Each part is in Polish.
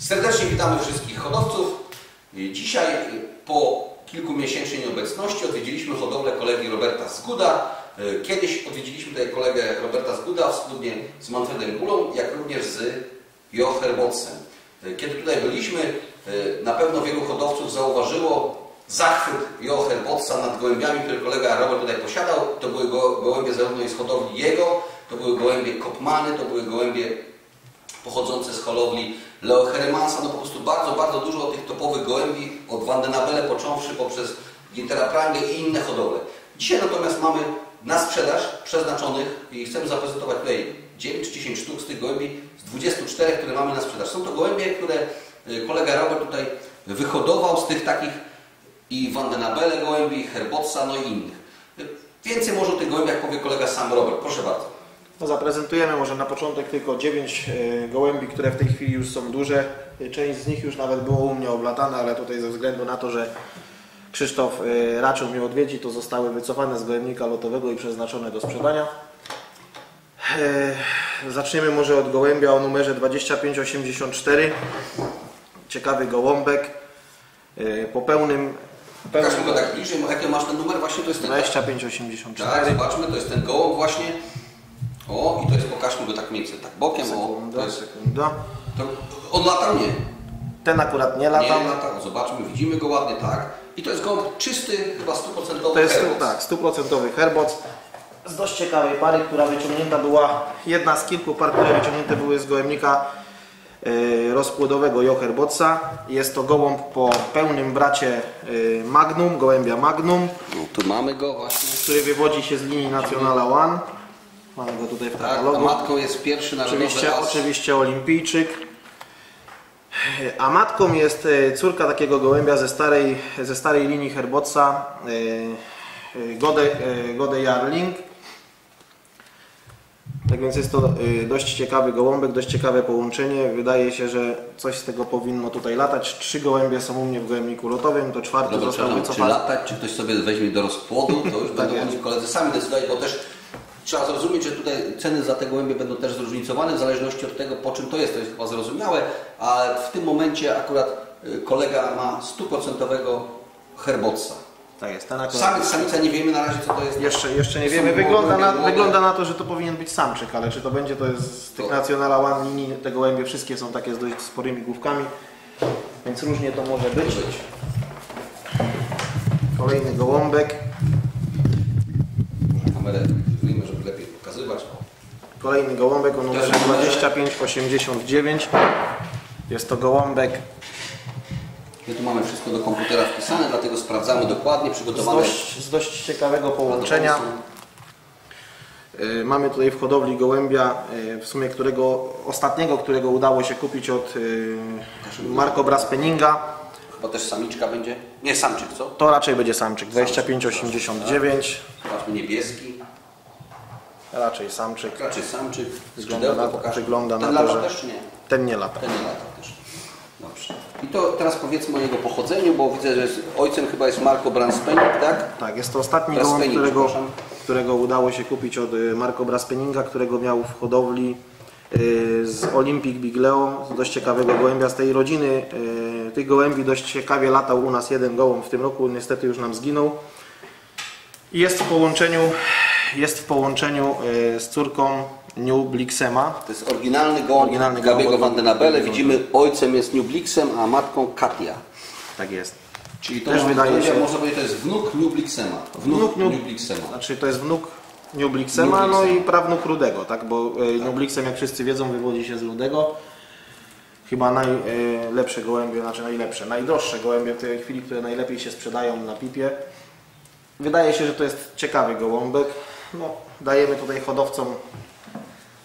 Serdecznie witamy wszystkich hodowców. Dzisiaj po kilkumiesięcznej nieobecności odwiedziliśmy hodowlę kolegi Roberta Zguda. Kiedyś odwiedziliśmy tutaj kolegę Roberta Zguda wspólnie z Manfredem Gulą, jak również z Jo Herbotsem. Kiedy tutaj byliśmy, na pewno wielu hodowców zauważyło zachwyt Jo Herbotsa nad gołębiami, które kolega Robert tutaj posiadał. To były go, gołębie zarówno z hodowli jego, to były gołębie Kopmany, to były gołębie pochodzące z hodowli Leo Heremansa, no po prostu bardzo, bardzo dużo tych topowych gołębi, od Vandenabele począwszy poprzez Gintera Prangę i inne hodowle. Dzisiaj natomiast mamy na sprzedaż przeznaczonych i chcemy zaprezentować tutaj 9 czy 10 sztuk z tych gołębi z 24, które mamy na sprzedaż. Są to gołębie, które y, kolega Robert tutaj wyhodował z tych takich i Vandenabele gołębi, Herbotsa, no i innych. Więcej może o tych gołębiach powie kolega sam Robert. Proszę bardzo. No zaprezentujemy może na początek tylko 9 e, gołębi, które w tej chwili już są duże. E, Część z nich już nawet było u mnie oblatane, ale tutaj ze względu na to, że Krzysztof e, raczył mnie odwiedzić, to zostały wycofane z gołębnika lotowego i przeznaczone do sprzedania. Zaczniemy może od gołębia o numerze 2584. Ciekawy gołąbek. Po pełnym... Pokażmy go tak bliżej, jaki masz ten numer? Właśnie to jest ten... 2584. Tak, zobaczmy, to jest ten gołąb właśnie. O, i to jest, pokażmy go tak mniej więcej, tak bokiem. Sekunda, o, to jest, sekunda. to, on lata nie. Ten akurat nie lata. Nie lata, zobaczmy, widzimy go ładnie, tak. I to jest gołąb czysty, chyba 100% To jest herboc. tak, stuprocentowy herboc z dość ciekawej pary, która wyciągnięta była, jedna z kilku par, które wyciągnięte były z gołębnika y, rozpłodowego Joherbotsa. Jest to gołąb po pełnym bracie y, Magnum, gołębia Magnum, No, tu mamy go właśnie. który wywodzi się z linii Nationala One. Mamy go tutaj w Tak, a katalogu. matką jest pierwszy narodowy Oczywiście, as. oczywiście olimpijczyk. A matką jest e, córka takiego gołębia ze starej, ze starej linii Herbotsa, e, e, Gode, Gode Jarling. Tak więc jest to dość ciekawy gołąbek, dość ciekawe połączenie. Wydaje się, że coś z tego powinno tutaj latać. Trzy gołębie są u mnie w gołębniku lotowym, to czwarty Dobra, został przepraszam, czy wycofany. latać, czy ktoś sobie weźmie do rozpłodu, to już będą jest. oni koledzy sami decydować, bo też trzeba zrozumieć, że tutaj ceny za te gołębie będą też zróżnicowane w zależności od tego, po czym to jest, to jest chyba zrozumiałe, ale w tym momencie akurat y, kolega ma stuprocentowego herbotsa. Tak jest, ten akurat. Samiec, samica nie wiemy na razie co to jest. Jeszcze, jeszcze nie wiemy. Wygląda na, wygląda na to, że to powinien być samczyk, ale czy to będzie, to jest z tych To- Nationala One linii, te gołębie wszystkie są takie z dość sporymi główkami, więc różnie to może być. Być. Kolejny gołąbek. Kamerę Kolejny gołąbek o numerze Też numerze? 2589. Jest to gołąbek My tu mamy wszystko do komputera wpisane, dlatego sprawdzamy dokładnie, z przygotowane. dość, z dość ciekawego połączenia. Y, Mamy tutaj w hodowli gołębia, y, w sumie którego, ostatniego, którego udało się kupić od y, Marco Braspeninga. Chyba też samiczka będzie. Nie, samczyk, co? To raczej będzie samczyk 2589, Zobaczmy niebieski. Raczej samczyk. Raczej samczyk. Wygląda na wygląda Ten na to, że- też nie? Ten nie lata. Ten nie lata też. Dobrze. I to teraz powiedzmy o jego pochodzeniu, bo widzę, że ojcem chyba jest Marco Branspenik, tak? Tak, jest to ostatni gołąb, którego, którego udało się kupić od y, Marco Braspeninga, którego miał w hodowli y, z Olympic Big Leo, z dość ciekawego gołębia z tej rodziny. y, Tych gołębi dość ciekawie latał u nas jeden gołąb w tym roku, niestety już nam zginął. I Jest w połączeniu, jest w połączeniu y, z córką New Blixema. To jest oryginalny gołąb Oryginalny Gabiego. Van den Abele. Widzimy, ojcem jest Newblixem, a matką Katia. Tak jest. Czyli to Też wydaje się- można powiedzieć, to jest wnuk Newblixema. Wnuk Wnuk New- Newblixema. Znaczy to jest wnuk New Blixema, no i prawnuk Rudego, tak? Bo e, New Blixem, jak wszyscy wiedzą, wywodzi się z Rudego. Chyba najlepsze gołębie, znaczy najlepsze, najdroższe gołębie w tej chwili, które najlepiej się sprzedają na pipie. Wydaje się, że to jest ciekawy gołąbek. No, dajemy tutaj hodowcom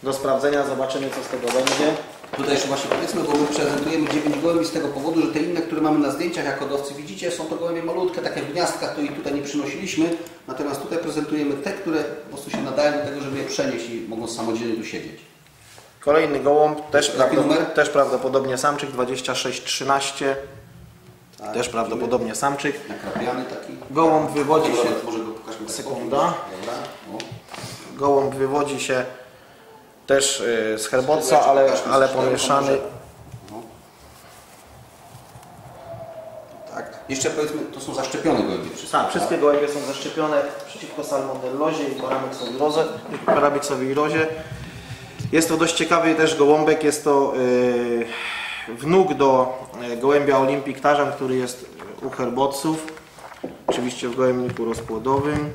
do sprawdzenia, zobaczymy co z tego będzie. Tutaj jeszcze właśnie powiedzmy, bo my prezentujemy 9 gołębi z tego powodu, że te inne, które mamy na zdjęciach jako hodowcy widzicie, są to gołębie malutkie, takie w gniazdkach, to ich tutaj nie przynosiliśmy. Natomiast tutaj prezentujemy te, które po prostu się nadają do tego, żeby je przenieść i mogą samodzielnie tu siedzieć. Kolejny gołąb, też, Jaki prawdopod- numer? też prawdopodobnie samczyk, 2613, Tak, też prawdopodobnie samczyk. Nakrapiany taki. Gołąb wywodzi się Może go pokażmy tak Sekunda. Gołąb wywodzi się też y, z Skrzydłeczko ale, ale pomieszany. No. jeszcze powiedzmy, to są zaszczepione gołębie wszystkie. Tak, wszystkie gołębie są zaszczepione przeciwko salmonellozie i paramyxowi rozie. Jest to dość ciekawy też gołąbek, jest to yy, wnuk do yy, gołębia Olympic Tarzan, który jest u herboców. Oczywiście w gołębniku rozpłodowym.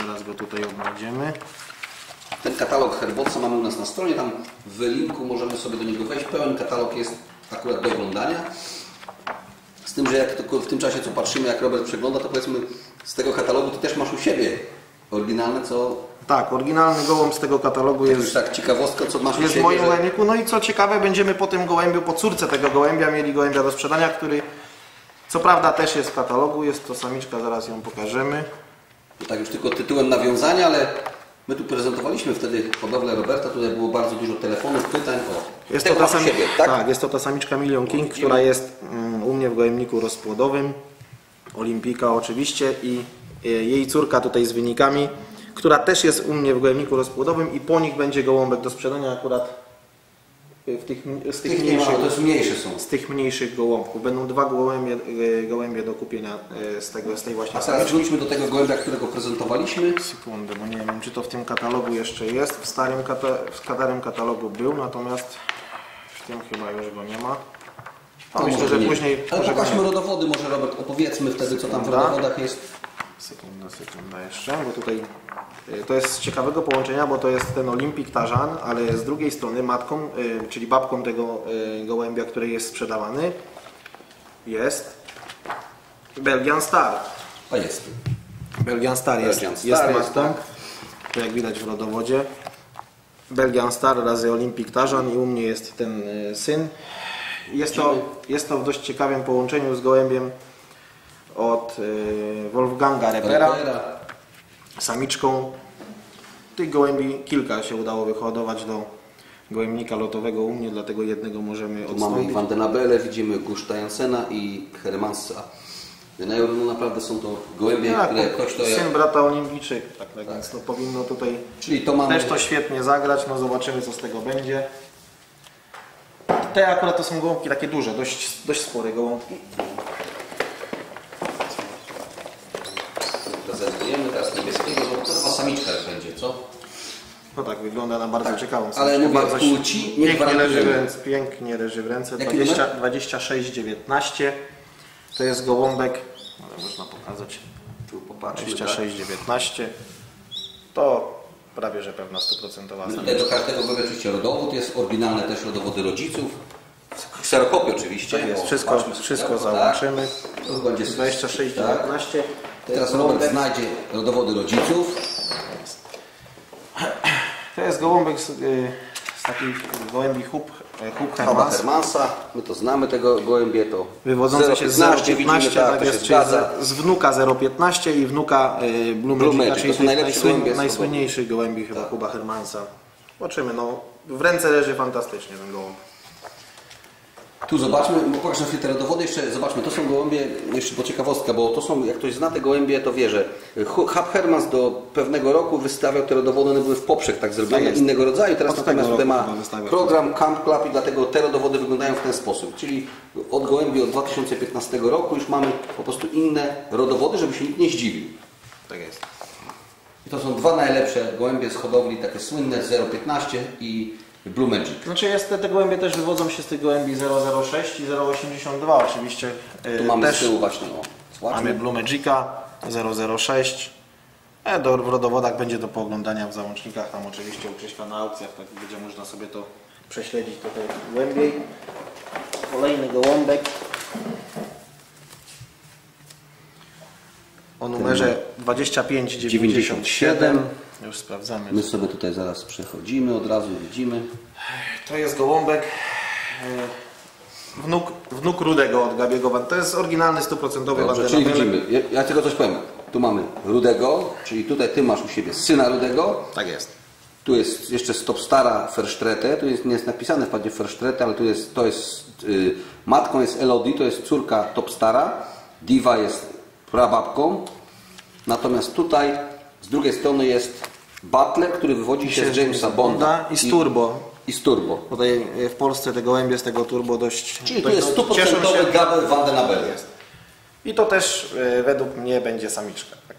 Zaraz go tutaj odnajdziemy. Ten katalog Herboca mamy u nas na stronie, tam w linku możemy sobie do niego wejść. Pełen katalog jest akurat do oglądania. Z tym, że jak tylko w tym czasie, co patrzymy, jak Robert przegląda, to powiedzmy z tego katalogu ty też masz u siebie oryginalne, co Tak, oryginalny gołąb z tego katalogu jest już tak ciekawostka, co masz jest w moim że-. No i co ciekawe, będziemy po tym gołębiu, po córce tego gołębia mieli gołębia do sprzedania, który co prawda też jest w katalogu, jest to samiczka, zaraz ją pokażemy. Tak już tylko tytułem nawiązania, ale my tu prezentowaliśmy wtedy hodowlę Roberta, tutaj było bardzo dużo telefonów, pytań o Jest to, ta sami... siebie, tak? tak? jest to ta samiczka Million King, która jest mm, u mnie w gołębniku rozpłodowym. Olimpika oczywiście i e, jej córka tutaj z wynikami, która też jest u mnie w gołębniku rozpłodowym i po nich będzie gołąbek do sprzedania akurat w tych, z tych, Tych ma, mniejszych. to jest mniejsze są. z tych mniejszych gołąbków. Będą dwa gołębie, e, gołębie do kupienia e, z, tego, z tej właśnie A teraz wróćmy do tego gołębia, którego prezentowaliśmy. Sekundę, bo nie wiem, czy to w tym katalogu jeszcze jest. W starym, kata w starym katalogu był, natomiast w tym chyba już go nie ma. No, To myślę, że nie. później... Ale pokażmy rodowody, może Robert opowiedzmy wtedy, co tam w rodowodach jest. Sekunda, sekunda jeszcze, bo tutaj y, to jest z ciekawego połączenia, bo to jest ten Olimpik Tarzan, ale z drugiej strony matką, y, czyli babką tego y, gołębia, który jest sprzedawany, jest Belgian Star. A jest. Belgian Star jest, Belgian jest Star jest, matką, tak. to jak widać w rodowodzie. Belgian Star razy Olimpik Tarzan i u mnie jest ten syn. Jest to, jest to w dość ciekawym połączeniu z gołębiem od y, Wolfganga Repera samiczką. Tych gołębi kilka się udało wyhodować do gołębnika lotowego u mnie, dlatego jednego możemy Tu mamy odstąpić. Vandenabele, widzimy Guszta Jansena i Hermansa. No naprawdę są to gołębie, Tak, które ktoś to... syn brata olimpijczyk, tak, tak, więc to powinno tutaj Czyli to mamy... też to świetnie zagrać, no zobaczymy co z tego będzie. Te akurat to są gołąbki takie duże, dość, dość spore gołąbki. Prezentujemy teraz niebieskiego, bo to chyba samiczka już będzie, co? No tak, wygląda na bardzo ciekawą ale mówię, bardzo płci nie pięknie leży, w ręce, pięknie leży w ręce, Jaki 20, numer? 26,19 to jest gołąbek, ale można pokazać, Tu popatrzmy, tak? 26,19 to prawie, że pewna 100% My Tutaj do każdego gołębia oczywiście rodowód, jest oryginalne też rodowody rodziców. Kserokopie oczywiście. Tak jest, wszystko, wszystko tak. załączymy. Będzie 26, tak. 19. To Teraz Robert znajdzie rodowody rodziców. To jest gołąbek z, y, z takich gołębi hub, e, hub Chaba Hermans. Hermansa. My to znamy tego gołębie, to Wywodzące się z 0,15 0,15, widzimy, tak, tak jest, z, z wnuka 0,15 i wnuka y, czyli to najsłyn, najsłynniejszych gołębi chyba Kuba Hermansa. Zobaczymy, no w ręce leży fantastycznie ten gołąb. Tu zobaczmy, bo pokaż na chwilę te rodowody, jeszcze zobaczmy, to są gołębie, jeszcze po ciekawostka, bo to są, jak ktoś zna te gołębie, to wie, że Hu- Hub Hermans do pewnego roku wystawiał te rodowody, one były w poprzek tak zrobione, Tak innego rodzaju, teraz Od natomiast tutaj ma program Camp Club i dlatego te rodowody wyglądają w ten sposób, czyli od gołębi od 2015 roku już mamy po prostu inne rodowody, żeby się nikt nie zdziwił. Tak jest. I to są dwa najlepsze gołębie z hodowli, takie słynne 0,15 i Blue Magic. Znaczy jest, te, te gołębie też wywodzą się z tych gołębi 006 i 082 oczywiście. y, Tu mamy też z tyłu właśnie, o, zobaczmy. mamy Blue Magica 006. E, do, w rodowodach będzie do pooglądania w załącznikach, tam oczywiście u Krzyśka na aukcjach, tak będzie można sobie to prześledzić trochę głębiej. Kolejny gołąbek o numerze 2597. Już sprawdzamy. My sobie tutaj zaraz przechodzimy, od razu widzimy. To jest gołąbek wnuk, wnuk Rudego od Gabiego Van. To jest oryginalny 100% Dobrze, czyli widzimy, ja, ja tylko coś powiem. Tu mamy Rudego, czyli tutaj ty masz u siebie syna Rudego. Tak jest. Tu jest jeszcze stop stara Verstrete, tu jest, nie jest napisane wprawdzie Verstrete, ale tu jest, to jest, y, matką jest Elodie, to jest córka top stara, Diva jest prababką, natomiast tutaj z drugiej strony jest Butler, który wywodzi się z Jamesa Bonda. i z Turbo. i z turbo. Tutaj e, w Polsce te gołębie z tego turbo dość Czyli tu jest dość cieszą 100% Gabel Van den Abel. I to też e, według mnie będzie samiczka. Tak.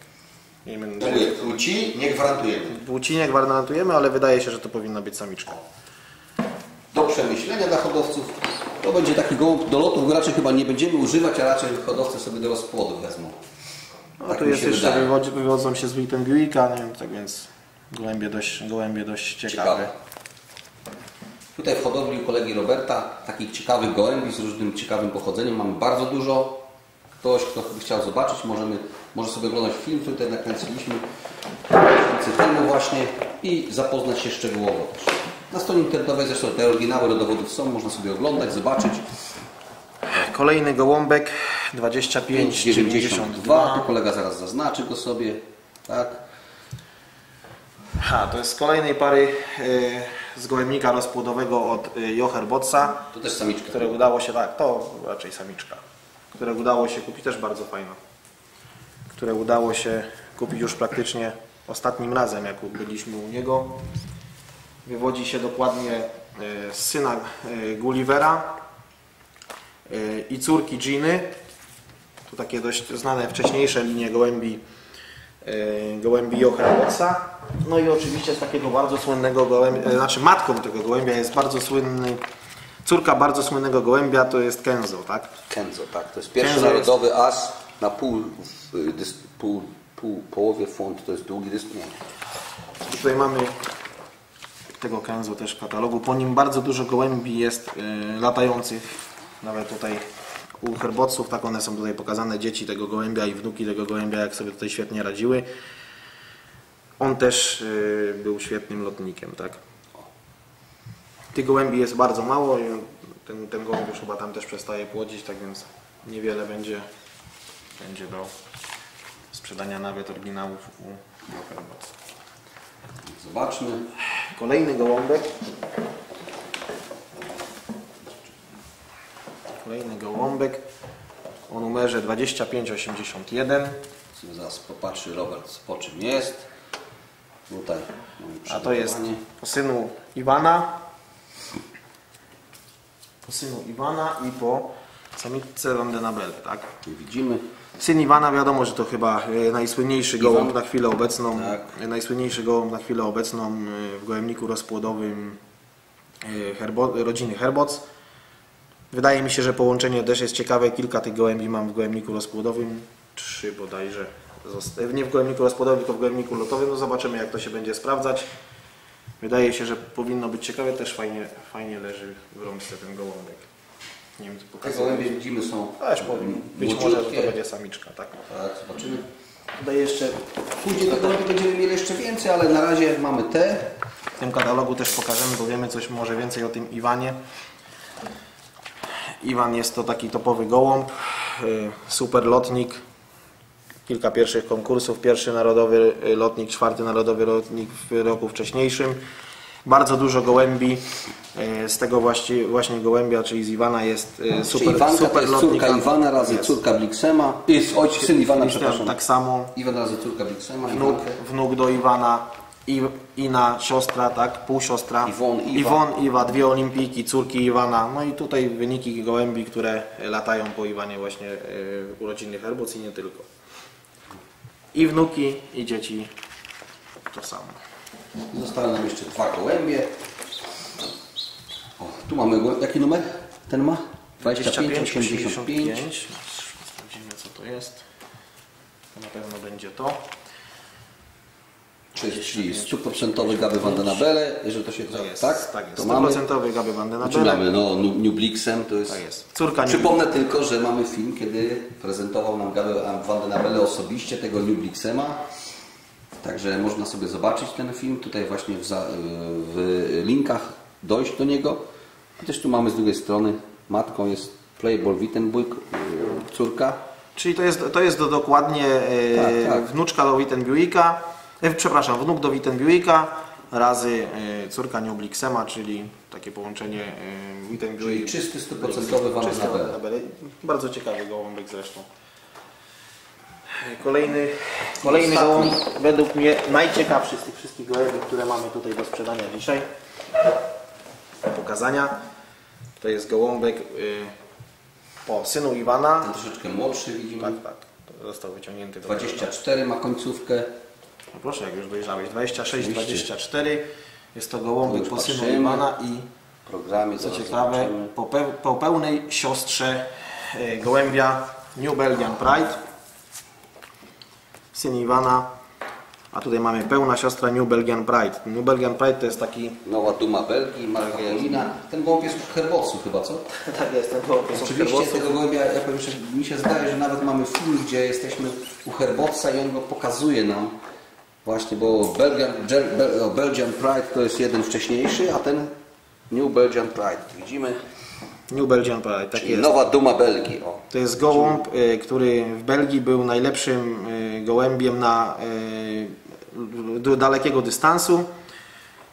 Nie wiem, Mówię, płci nie gwarantujemy. Płci nie gwarantujemy, ale wydaje się, że to powinna być samiczka. Do przemyślenia dla hodowców. To będzie taki gołąb do lotów, go raczej chyba nie będziemy używać, a raczej hodowcy sobie do rozpłodu wezmą. A Tak tu jest jeszcze wydaje. wywodzi, wywodzą się z Witten Buicka, nie wiem, tak więc gołębie dość, gołębie dość ciekawe. Ciekawe. Tutaj w hodowli u kolegi Roberta takich ciekawych gołębi z różnym ciekawym pochodzeniem mamy bardzo dużo. Ktoś, kto by chciał zobaczyć, możemy, może sobie oglądać film, który tutaj nakręciliśmy filmu właśnie i zapoznać się szczegółowo też. Na stronie internetowej zresztą te oryginały rodowodów są, można sobie oglądać, zobaczyć. Kolejny gołąbek 25 92, 92. tu kolega zaraz zaznaczy go sobie. Tak. Ha, to jest z kolejnej pary e, z gołębnika rozpłodowego od e, Jocher Botsa, To też samiczka. które udało się, tak, to raczej samiczka, które udało się kupić, też bardzo fajna, które udało się kupić już praktycznie ostatnim razem, jak byliśmy u niego. Wywodzi się dokładnie e, z syna Gullivera i córki Giny. To takie dość znane wcześniejsze linie gołębi, e, gołębi Botsa. No i oczywiście z takiego bardzo słynnego gołębia, e, znaczy matką tego gołębia jest bardzo słynny, córka bardzo słynnego gołębia to jest Kenzo, tak? Kenzo, tak. To jest pierwszy Kenzo jest- narodowy as na pół, dys, pół, pół połowie font. To jest długi dystans. Tutaj mamy tego Kenzo też w katalogu. Po nim bardzo dużo gołębi jest y, latających. Nawet tutaj u herboców, tak one są tutaj pokazane. Dzieci tego gołębia i wnuki tego gołębia, jak sobie tutaj świetnie radziły. On też y, był świetnym lotnikiem, tak. Tych gołębi jest bardzo mało i ten, ten gołąb już chyba tam też przestaje płodzić, tak więc niewiele będzie, będzie do sprzedania nawet oryginałów u, u herboców. Zobaczmy. Kolejny gołąbek. Kolejny gołąbek o numerze 2581. Sobie zaraz popatrzy Robert, po czym jest. Tutaj A to jest po synu Iwana. Po synu Iwana i po samiczce Vandenabelle, tak? Tu widzimy. Syn Iwana wiadomo, że to chyba e, najsłynniejszy gołąb na chwilę obecną. Tak. e, Najsłynniejszy gołąb na chwilę obecną e, w gołębniku rozpłodowym e, herbo, rodziny Herboc. Wydaje mi się, że połączenie też jest ciekawe. Kilka tych gołębi mam w gołębniku rozpłodowym. Trzy bodajże. Nie w gołębniku rozpłodowym, tylko w gołębniku lotowym. No zobaczymy jak to się będzie sprawdzać. Wydaje się, że powinno być ciekawe. Też fajnie, fajnie leży w rączce ten gołąbek. Nie wiem, Te gołębie widzimy są Też powiem. Być może, to będzie samiczka, tak. Tak, zobaczymy. Tutaj jeszcze Później tych gołębi będziemy mieli jeszcze więcej, ale na razie mamy te. w tym katalogu też pokażemy, bo wiemy coś może więcej o tym Iwanie. Iwan jest to taki topowy gołąb, y, super lotnik. Kilka pierwszych konkursów, pierwszy narodowy y, lotnik, czwarty narodowy lotnik w roku wcześniejszym. Bardzo dużo gołębi, y, z tego właśnie, właśnie gołębia, czyli z Iwana jest Czyli super, Iwanka to super jest lotnik. córka Iwana razy Jest. córka Bliksema. Jest ojciec, syn Iwana, Jest przepraszam. Tak samo, Iwan razy córka Bliksema. wnuk, wnuk do Iwana, I, Ina, siostra, tak, półsiostra, Iwon, Iwa. Iwon, Iwa, dwie olimpijki, córki Iwana, no i tutaj wyniki gołębi, które latają po Iwanie właśnie yy, urodziny Herbuc i nie tylko. I wnuki, i dzieci to samo. Zostały nam jeszcze dwa gołębie. O, tu mamy jaki numer? Ten ma? 25, 85. Sprawdzimy co to jest. To na pewno będzie to. Czyli 100% Gaby Vandenabele, jeżeli to się To jest, tak? tak jest. To mamy. 100% Gaby Vandenabelle. Zaczynamy no, Nu- New Blixem, to jest... Tak jest. Córka Przypomnę tylko, że mamy film, kiedy prezentował nam Gabę Vandenabele osobiście, tego New Blixema. Także można sobie zobaczyć ten film. Tutaj właśnie w, za, w linkach dojść do niego. A też tu mamy z drugiej strony matką jest Playboy Wittenbuck, yy, córka. Czyli to jest, to jest do, dokładnie e, Tak, tak. wnuczka do Wittenbuicka, e, przepraszam, wnuk do Wittenbuicka razy e, córka Newbliksema, czyli takie połączenie e, Wittenbuick. Czyli czysty, stuprocentowy Van Nabele. Bardzo ciekawy gołąbek zresztą. E, Kolejny, kolejny gołąb, według mnie najciekawszy z tych wszystkich gołębi, które mamy tutaj do sprzedania dzisiaj. pokazania. To jest gołąbek y, po synu Iwana. Ten troszeczkę młodszy widzimy. Tak, tak. Został wyciągnięty do 24 ma końcówkę. No proszę, jak już dojrzałeś. 26, Oczywiście. 24. Jest to gołąbek po synu. Iwana i programie co ciekawe, po, pe po pełnej siostrze y, gołębia New Belgian Pride. Syn Iwana. A tutaj mamy pełna siostra New Belgian Pride. New Belgian Pride to jest taki... Nowa Duma Belgii, Marka Janina. Ten gołąb jest u Herbocu chyba, co? Tak jest, ten gołąb jest Oczywiście tego gołębia, ja powiem, że mi się zdaje, że nawet mamy film, gdzie jesteśmy u Herbotca i on go pokazuje nam. Właśnie, bo Belgian, Gel- Bel, o, Belgian Pride to jest jeden wcześniejszy, a ten New Belgian Pride. Widzimy? New Belgian Pride, tak jest. nowa Duma Belgii. O. To jest gołąb, y, który w Belgii był najlepszym y, gołębiem na y, dalekiego dystansu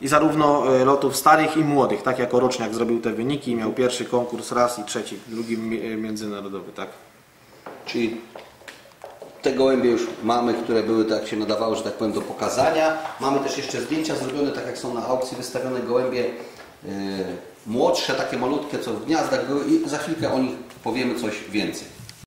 i zarówno lotów starych i młodych, tak jako roczniak zrobił te wyniki, miał pierwszy konkurs raz i trzeci, drugi mi- międzynarodowy, tak. Czyli te gołębie już mamy, które były tak się nadawały, że tak powiem, do pokazania. Mamy też jeszcze zdjęcia zrobione, tak jak są na aukcji wystawione gołębie yy, młodsze, takie malutkie, co w gniazdach były i za chwilkę o nich powiemy coś więcej.